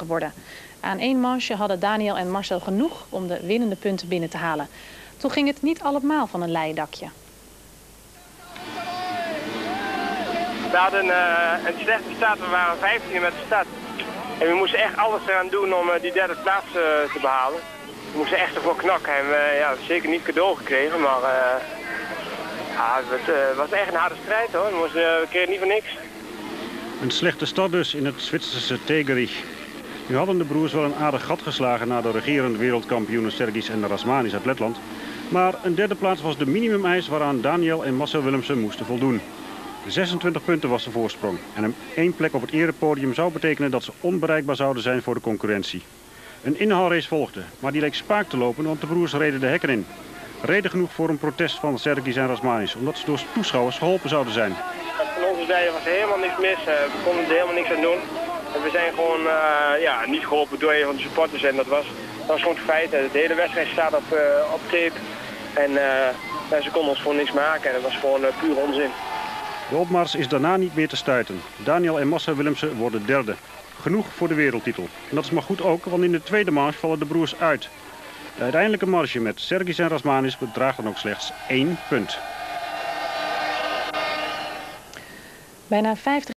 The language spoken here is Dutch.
geworden. Aan één manche hadden Daniel en Marcel genoeg om de winnende punten binnen te halen. Toch ging het niet allemaal van een leidakje. We hadden uh, een slechte start, we waren 15 met de start. En we moesten echt alles eraan doen om uh, die derde plaats uh, te behalen. We moesten echt ervoor knakken en we ja, zeker niet cadeau gekregen, maar ja, het was echt een harde strijd hoor. We, moesten, we kregen niet voor niks. Een slechte start dus in het Zwitserse Tegerich. Nu hadden de broers wel een aardig gat geslagen na de regerende wereldkampioenen Sergis en Rasmanis uit Letland. Maar een derde plaats was de minimumeis waaraan Daniel en Marcel Willemsen moesten voldoen. 26 punten was de voorsprong. En een één plek op het erepodium zou betekenen dat ze onbereikbaar zouden zijn voor de concurrentie. Een inhaalrace volgde, maar die leek spaak te lopen, want de broers reden de hekken in. Reden genoeg voor een protest van Sergis en Rasmanis, omdat ze door toeschouwers geholpen zouden zijn. Van onze zijde was helemaal niks mis, we konden er helemaal niks aan doen. We zijn gewoon uh, ja, niet geholpen door een van de supporters en dat was, dat was gewoon het feit. De hele wedstrijd staat op, uh, op tape en uh, ze konden ons gewoon niks maken en dat was gewoon puur onzin. De opmars is daarna niet meer te stuiten. Daniel en Massa Willemsen worden derde. Genoeg voor de wereldtitel. En dat is maar goed ook, want in de tweede marge vallen de broers uit. De uiteindelijke marge met Sergis en Rasmanis bedraagt dan ook slechts één punt. Bijna 50